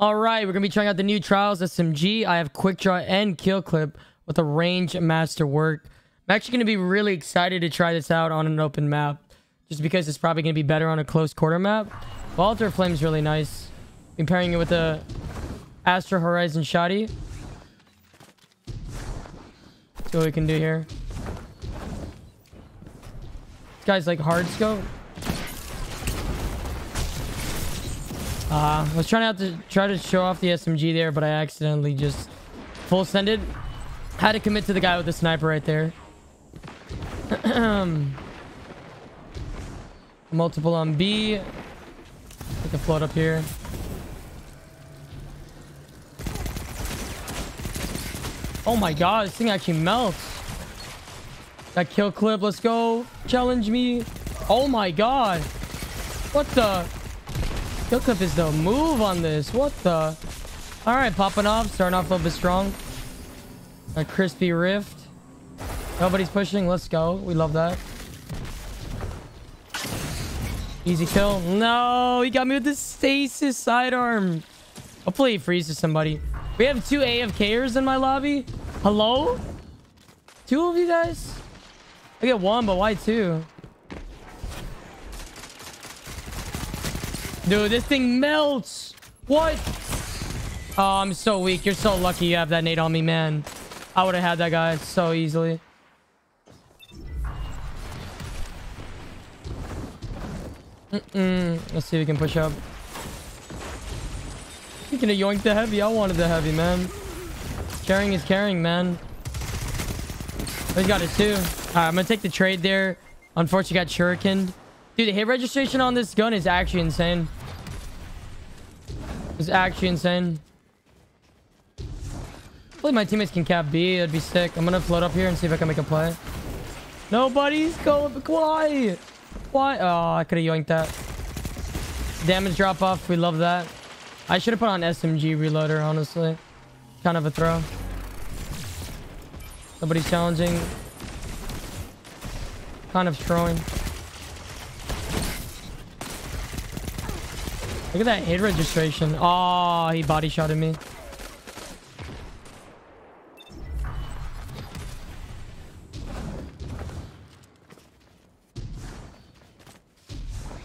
All right, we're going to be trying out the new Trials SMG. I have Quick Draw and Kill Clip with a Range Master work. I'm actually going to be really excited to try this out on an open map. Just because it's probably going to be better on a close quarter map. Walter Flame's really nice. Been pairing it with the Astral Horizon Shoddy. See what we can do here. This guy's like hard scope. Uh, I was trying out to try to show off the SMG there, but I accidentally just full sended. Had to commit to the guy with the sniper right there. Multiple on B. Take a float up here. Oh my god, this thing actually melts. That kill clip, let's go. Challenge me. Oh my god. What the? Kill clip is the uh, move on this. What the? All right, popping off. Starting off a little bit strong. A crispy rift. Nobody's pushing. Let's go. We love that. Easy kill. No, he got me with the stasis sidearm. Hopefully he freezes somebody. We have two AFKers in my lobby. Hello? Two of you guys? I get one, but why two? Dude, this thing melts. What? Oh, I'm so weak. You're so lucky you have that nade on me, man. I would have had that guy so easily. Mm -mm. Let's see if we can push up. You can yoink the heavy. I wanted the heavy, man. Carrying is carrying, man. He's got it too. I'm gonna take the trade there. Unfortunately, got shuriken. Dude, the hit registration on this gun is actually insane. It's actually insane. Hopefully my teammates can cap B. That'd be sick. I'm gonna float up here and see if I can make a play. Nobody's going. Why? Why? Oh, I could have yoinked that. Damage drop off. We love that. I should have put on SMG reloader, honestly. Kind of a throw. Nobody's challenging. Kind of throwing. Look at that hit registration. Oh, he body shotted me.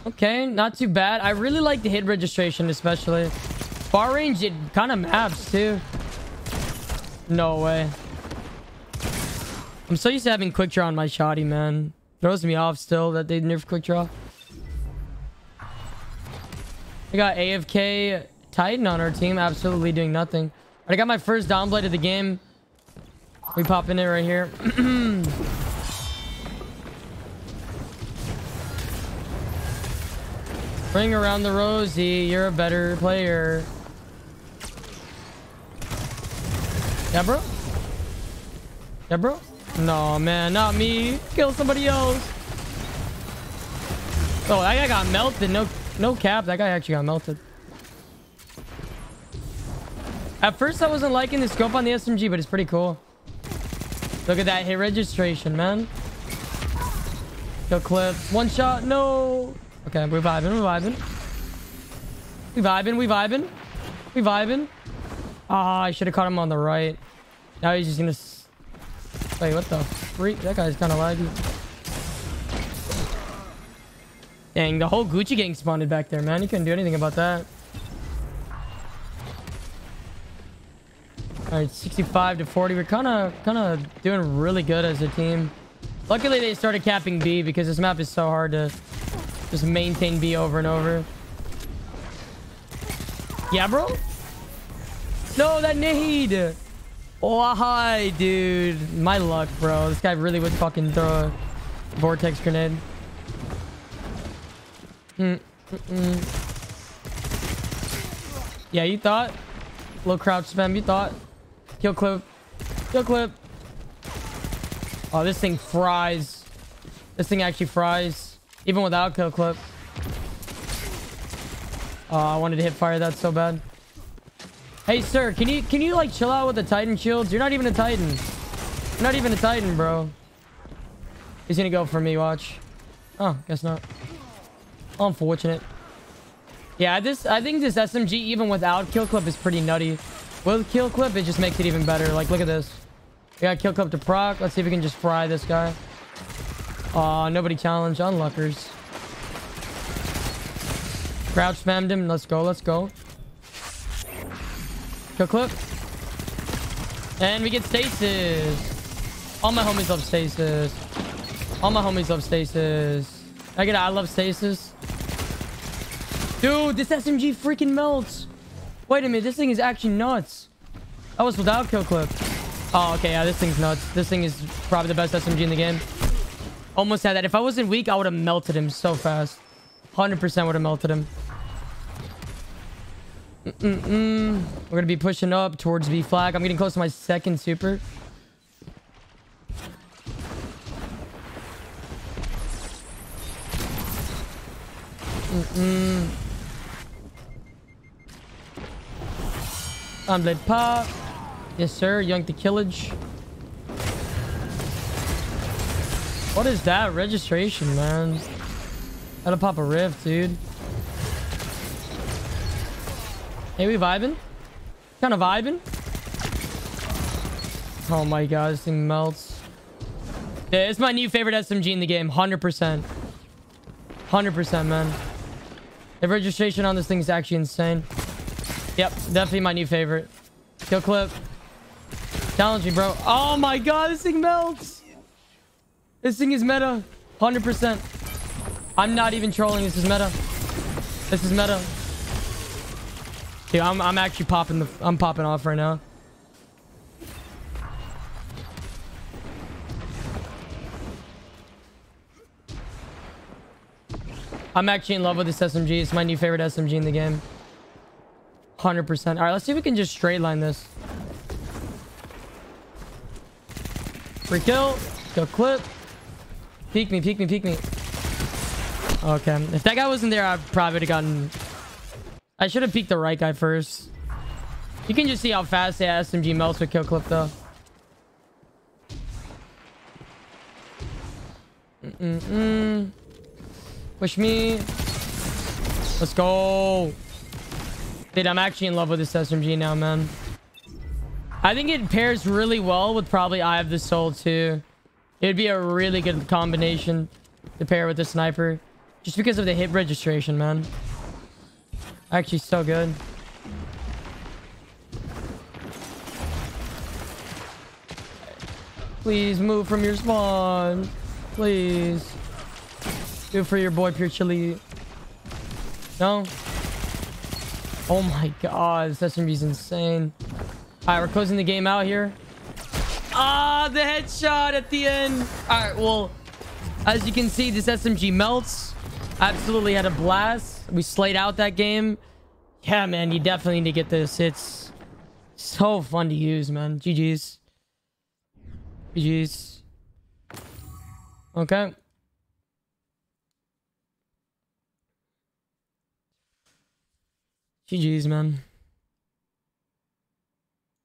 Okay, not too bad. I really like the hit registration, especially. Far range, it kind of maps, too. No way. I'm so used to having quick draw on my shoddy, man. Throws me off still that they nerf quick draw. I got AFK Titan on our team, absolutely doing nothing. I got my first Dawnblade of the game. We pop in it right here. Bring around the Rosie. You're a better player. Yeah, bro? Yeah, bro? No, man, not me. Kill somebody else. Oh, I got melted. No, no cap. That guy actually got melted. At first, I wasn't liking the scope on the SMG, but it's pretty cool. Look at that hit registration, man. Kill clip. One shot. No. Okay, we're vibing. We're vibing. We vibing. We vibing. We vibing. Ah, I should have caught him on the right. Now he's just gonna... Wait, what the freak? That guy's kind of laggy. Dang, the whole Gucci gang spawned back there, man. You couldn't do anything about that. All right, 65 to 40. We're kind of kind of doing really good as a team. Luckily, they started capping B because this map is so hard to just maintain B over and over. Yeah, bro? No, that! Oh, hi, dude. My luck, bro. This guy really would fucking throw a vortex grenade. Yeah, you thought? Little crouch spam, you thought? Kill clip. Kill clip. Oh, this thing fries. This thing actually fries. Even without kill clip. Oh, I wanted to hit fire that so bad. Hey, sir, can you can you like chill out with the Titan shields? You're not even a Titan. You're not even a Titan, bro. He's gonna go for me, watch. Oh, guess not. Unfortunate. Yeah, this I think this SMG even without kill clip is pretty nutty. With kill clip, it just makes it even better. Like, look at this. We got kill clip to proc. Let's see if we can just fry this guy. Aw, nobody challenged. Unluckers. Crouch spammed him. Let's go. Let's go. Kill clip. And we get stasis. All my homies love stasis. All my homies love stasis. I get. I love stasis. Dude, this SMG freaking melts. Wait a minute. This thing is actually nuts. That was without kill clip. Oh, okay. Yeah, this thing's nuts. This thing is probably the best SMG in the game. Almost had that. If I wasn't weak, I would have melted him so fast. 100% would have melted him. Mm -mm -mm. We're going to be pushing up towards B flag. I'm getting close to my second super. Mm-mm. I'm blade pop. Yes, sir. Young the killage. What is that registration, man? Gotta pop a rift, dude. Hey, we vibing? Kind of vibing? Oh my god, this thing melts. Yeah, it's my new favorite SMG in the game. 100%. 100%, man. The registration on this thing is actually insane. Yep, definitely my new favorite. Kill clip. Challenge me, bro. Oh my god, this thing melts. This thing is meta. 100%. I'm not even trolling. This is meta. This is meta. Dude, I'm, I'm actually popping the... I'm popping off right now. I'm actually in love with this SMG. It's my new favorite SMG in the game. 100%. All right, let's see if we can just straight line this. Free kill. Go clip. Peek me, peek me, peek me. Okay. If that guy wasn't there, I probably would have gotten... I should have peeked the right guy first. You can just see how fast the SMG melts with kill clip, though. Mm-mm-mm. Push me. Let's go. Dude, I'm actually in love with this SMG now, man. I think it pairs really well with probably Eye of the Soul, too. It'd be a really good combination to pair with the sniper. Just because of the hit registration, man. Actually, so good. Please move from your spawn. Please. Do it for your boy, Pure Chili. No? Oh my god, this SMG's insane. Alright, we're closing the game out here. Ah, the headshot at the end. All right, well, as you can see, this SMG melts. Absolutely had a blast. We slayed out that game. Yeah, man, you definitely need to get this. It's so fun to use, man. GG's. GG's. Okay. GG's, man.